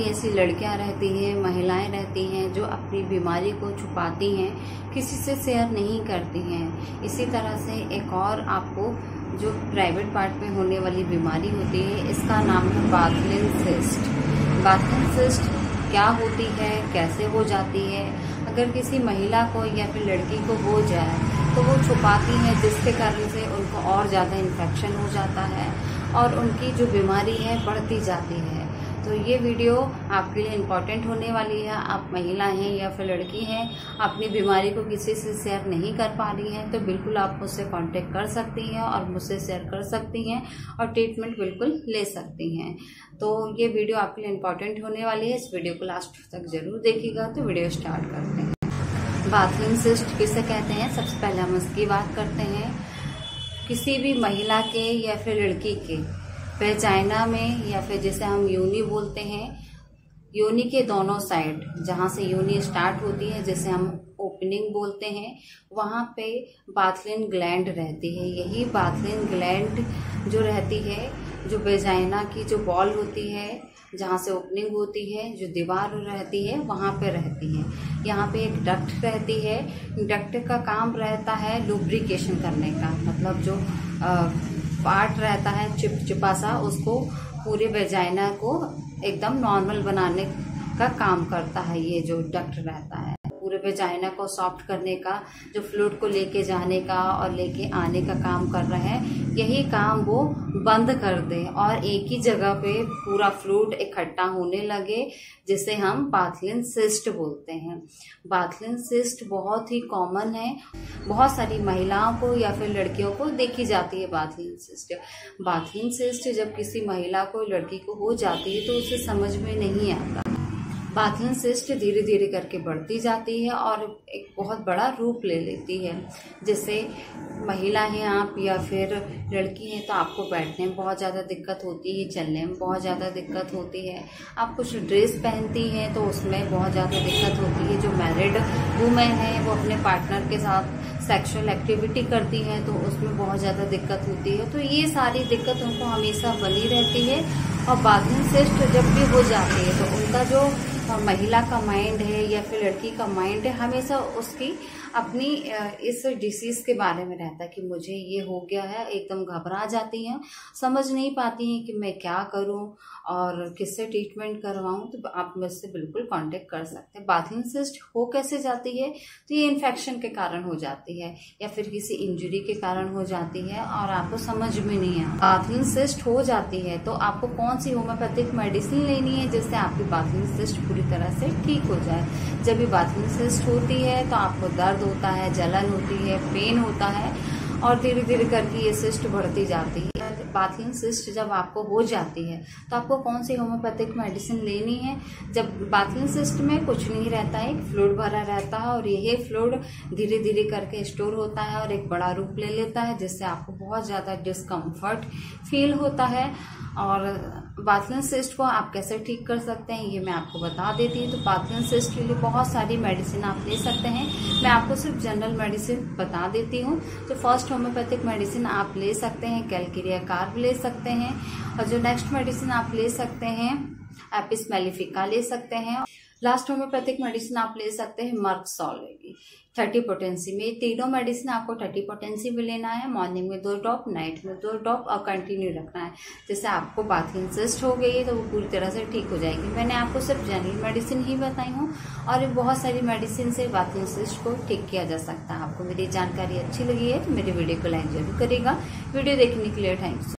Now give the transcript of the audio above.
सारी ऐसी लड़कियाँ रहती हैं, महिलाएँ रहती हैं, जो अपनी बीमारी को छुपाती हैं, किसी से शेयर नहीं करती हैं। इसी तरह से एक और आपको जो प्राइवेट पार्ट में होने वाली बीमारी होती है, इसका नाम है बाथलिन सिस्ट बाथलिन सिस्ट क्या होती है, कैसे हो जाती है? अगर किसी महिला को या फिर लड़की को हो जाए तो वो छुपाती हैं, जिसके कारण से उनको और ज़्यादा इन्फेक्शन हो जाता है और उनकी जो बीमारी है, बढ़ती जाती है। तो ये वीडियो आपके लिए इंपॉर्टेंट होने वाली है। आप महिला हैं या फिर लड़की हैं, अपनी बीमारी को किसी से शेयर नहीं कर पा रही हैं तो बिल्कुल आप मुझसे कांटेक्ट कर सकती हैं और मुझसे शेयर कर सकती हैं और ट्रीटमेंट बिल्कुल ले सकती हैं। तो ये वीडियो आपके लिए इंपॉर्टेंट होने वाली है। इस वीडियो को लास्ट तक ज़रूर देखिएगा। तो वीडियो स्टार्ट करते हैं। बाथरूम सिस्ट किसे कहते हैं? सबसे पहले हम उसकी बात करते हैं। किसी भी महिला के या फिर लड़की के चाइना में या फिर जैसे हम यूनी बोलते हैं यूनी के दोनों साइड जहाँ से यूनी स्टार्ट होती है जैसे हम ओपनिंग बोलते हैं वहाँ पे बाथलिन ग्लैंड रहती है। यही बाथलिन ग्लैंड जो रहती है जो बेजाइना की जो बॉल होती है जहाँ से ओपनिंग होती है जो दीवार रहती है वहाँ पे रहती है। यहाँ पे एक डक्ट रहती है। डक्ट का काम रहता है लुब्रिकेशन करने का मतलब जो आ, पार्ट रहता है चिपचिपा सा, उसको पूरे वेजाइना को एकदम नॉर्मल बनाने का काम करता है ये जो डक्ट रहता है। पूरे वेजाइना को सॉफ्ट करने का, जो फ्लूड को लेके जाने का और लेके आने का काम कर रहे हैं, यही काम वो बंद कर दें और एक ही जगह पे पूरा फ्लूड इकट्ठा होने लगे, जिसे हम बाथलिन सिस्ट बोलते हैं। बाथलिन सिस्ट बहुत ही कॉमन है। बहुत सारी महिलाओं को या फिर लड़कियों को देखी जाती है बाथलिन सिस्ट। बाथलिन सिस्ट जब किसी महिला को, लड़की को हो जाती है तो उसे समझ में नहीं आता। बाथलिन सिस्ट धीरे धीरे करके बढ़ती जाती है और एक बहुत बड़ा रूप ले लेती है। जैसे महिला हैं आप या फिर लड़की हैं तो आपको बैठने में बहुत ज़्यादा दिक्कत होती है, चलने में बहुत ज़्यादा दिक्कत होती है। आप कुछ ड्रेस पहनती हैं तो उसमें बहुत ज़्यादा दिक्कत होती है। जो मैरिड वूमेन है वो अपने पार्टनर के साथ सेक्सुअल एक्टिविटी करती हैं तो उसमें बहुत ज़्यादा दिक्कत होती है। तो ये सारी दिक्कत उनको हमेशा बनी रहती है और बाथरूम सिस्ट जब भी हो जाती है तो उनका जो महिला का माइंड है या फिर लड़की का माइंड है, हमेशा उसकी अपनी इस डिसीज के बारे में रहता है कि मुझे ये हो गया है, एकदम घबरा जाती हैं, समझ नहीं पाती हैं कि मैं क्या करूँ और किससे ट्रीटमेंट करवाऊं तो आप मुझसे बिल्कुल कांटेक्ट कर सकते हैं। बाथरूम सिस्ट हो कैसे जाती है? तो ये इन्फेक्शन के कारण हो जाती है या फिर किसी इंजरी के कारण हो जाती है और आपको समझ में नहीं आता बाथरूम सिस्ट हो जाती है तो आपको कौन सी होम्योपैथिक मेडिसिन लेनी है जिससे आपकी बाथरूम सिस्ट पूरी तरह से ठीक हो जाए। जब भी बाथरूम सिस्ट होती है तो आपको दर्द होता है, जलन होती है पेन होता है, और धीरे धीरे करके ये सिस्ट बढ़ती जाती है। बाथिंग सिस्ट जब आपको हो जाती है तो आपको कौन सी होम्योपैथिक मेडिसिन लेनी है? जब बाथिंग सिस्ट में कुछ नहीं रहता है एक फ्लूड भरा रहता है, और यही फ्लूड धीरे धीरे करके स्टोर होता है, और एक बड़ा रूप ले लेता है, जिससे आपको बहुत ज़्यादा डिस्कम्फर्ट फील होता है। और बाथलिन सिस्ट को आप कैसे ठीक कर सकते हैं, ये मैं आपको बता देती हूँ। तो बाथलिन सिस्ट के लिए बहुत सारी मेडिसिन आप ले सकते हैं। मैं आपको सिर्फ़ जनरल मेडिसिन बता देती हूँ। तो फ़र्स्ट होम्योपैथिक मेडिसिन आप ले सकते हैं, कैलकेरिया कार्ब ले सकते हैं। और जो नेक्स्ट मेडिसिन आप ले सकते हैं एपिस मेलिफिका ले सकते हैं। लास्ट होम्योपैथिक मेडिसिन आप ले सकते हैं मर्क सॉल थर्टी पोटेंसी में तीनों मेडिसिन आपको थर्टी पोटेंसी में लेना है। मॉर्निंग में दो ड्रॉप नाइट में दो ड्रॉप और कंटिन्यू रखना है। जैसे आपको बाथरूम सिस्ट हो गई है तो वो पूरी तरह से ठीक हो जाएगी। मैंने आपको सिर्फ़ जनरल मेडिसिन ही बताई हूँ और बहुत सारी मेडिसिन से बाथरूम सिस्ट को ठीक किया जा सकता है। आपको मेरी जानकारी अच्छी लगी है तो मेरी वीडियो को लाइक ज़रूर करेगा वीडियो देखने के लिए थैंक्स